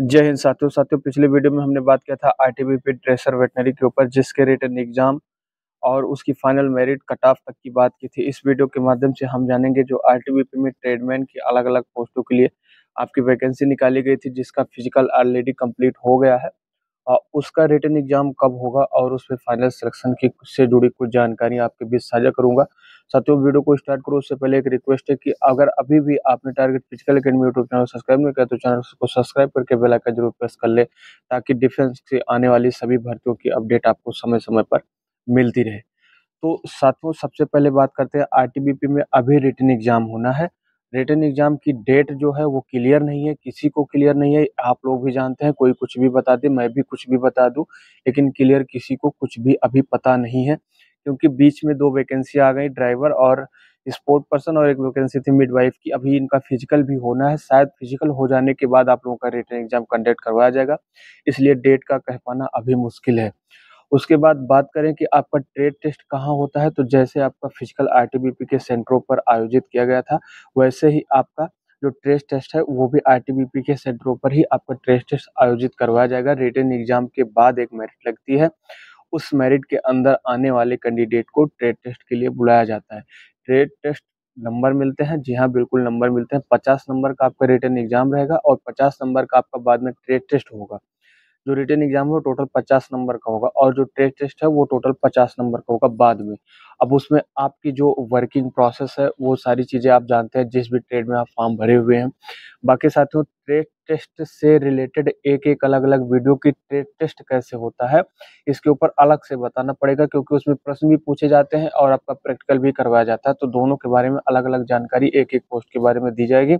जय हिंद साथियों साथियों, पिछले वीडियो में हमने बात किया था आईटीबीपी ड्रेसर वेटनरी के ऊपर, जिसके रिटर्न एग्ज़ाम और उसकी फाइनल मेरिट कट ऑफ़ तक की बात की थी। इस वीडियो के माध्यम से हम जानेंगे जो आईटीबीपी में ट्रेडमैन की अलग अलग पोस्टों के लिए आपकी वैकेंसी निकाली गई थी, जिसका फ़िज़िकल ऑलरेडी कंप्लीट हो गया है। उसका रिटर्न एग्ज़ाम कब होगा और उसमें फाइनल सिलेक्शन की से जुड़ी कुछ जानकारी आपके बीच साझा करूँगा। साथियों वीडियो को स्टार्ट करो, उससे पहले एक रिक्वेस्ट है कि अगर अभी भी आपने target physical academy YouTube channel subscribe नहीं किया तो चैनल को सब्सक्राइब करके बेल आइकन ज़रूर प्रेस कर ले, ताकि डिफेंस से आने वाली सभी भर्तियों की अपडेट आपको समय समय पर मिलती रहे। तो साथियों, सबसे पहले बात करते हैं आरटीबीपी में अभी रिटर्न एग्ज़ाम होना है। रिटर्न एग्ज़ाम की डेट जो है वो क्लियर नहीं है, किसी को क्लियर नहीं है, आप लोग भी जानते हैं, कोई कुछ भी बता दे, मैं भी कुछ भी बता दूँ, लेकिन क्लियर किसी को कुछ भी अभी पता नहीं है, क्योंकि बीच में दो वैकेंसी आ गई, ड्राइवर और स्पोर्ट पर्सन और एक वैकेंसी थी मिडवाइफ की, अभी इनका फ़िज़िकल भी होना है, शायद फ़िज़िकल हो जाने के बाद आप लोगों का रिटर्न एग्ज़ाम कंडक्ट करवाया जाएगा, इसलिए डेट का कह पाना अभी मुश्किल है। उसके बाद बात करें कि आपका ट्रेड टेस्ट कहाँ होता है तो जैसे आपका फ़िज़िकल आरटीबीपी के सेंटरों पर आयोजित किया गया था, वैसे ही आपका जो ट्रेस टेस्ट है, वो भी आरटीबीपी के सेंटरों पर ही आपका ट्रेस टेस्ट आयोजित करवाया जाएगा। रिटर्न एग्ज़ाम के बाद एक मेरिट लगती है, उस मेरिट के अंदर आने वाले कैंडिडेट को ट्रेड टेस्ट के लिए बुलाया जाता है। ट्रेड टेस्ट नंबर मिलते हैं, जी हाँ बिल्कुल नंबर मिलते हैं, पचास नंबर का आपका रिटर्न एग्ज़ाम रहेगा और पचास नंबर का आपका बाद में ट्रेड टेस्ट होगा। जो रिटर्न एग्ज़ाम है वो टोटल पचास नंबर का होगा और जो ट्रेड टेस्ट है वो टोटल पचास नंबर का होगा बाद में। अब उसमें आपकी जो वर्किंग प्रोसेस है वो सारी चीज़ें आप जानते हैं, जिस भी ट्रेड में आप फॉर्म भरे हुए हैं। बाकी साथियों ट्रेड टेस्ट से रिलेटेड एक एक अलग अलग वीडियो की ट्रेड टेस्ट कैसे होता है, इसके ऊपर अलग से बताना पड़ेगा क्योंकि उसमें प्रश्न भी पूछे जाते हैं और आपका प्रैक्टिकल भी करवाया जाता है। तो दोनों के बारे में अलग अलग जानकारी एक एक पोस्ट के बारे में दी जाएगी।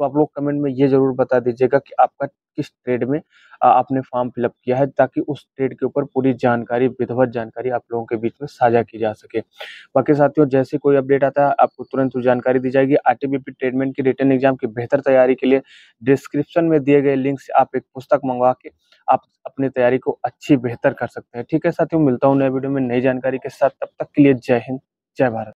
तो आप लोग कमेंट में ये ज़रूर बता दीजिएगा कि आपका किस ट्रेड में आपने फॉर्म फिलअप किया है, ताकि उस ट्रेड के ऊपर पूरी जानकारी विधिवत जानकारी आप लोगों के बीच में साझा की जा सके। बाकी साथियों, जैसे कोई अपडेट आता है, आपको तुरंत जानकारी दी जाएगी। आरटीबीपी ट्रेडमेंट की रिटर्न एग्ज़ाम की बेहतर तैयारी के लिए डिस्क्रिप्शन में दिए गए लिंक से आप एक पुस्तक मंगवा के आप अपनी तैयारी को अच्छी बेहतर कर सकते हैं। ठीक है साथियों, मिलता हूँ नए वीडियो में नई जानकारी के साथ। तब तक के लिए जय हिंद, जय भारत।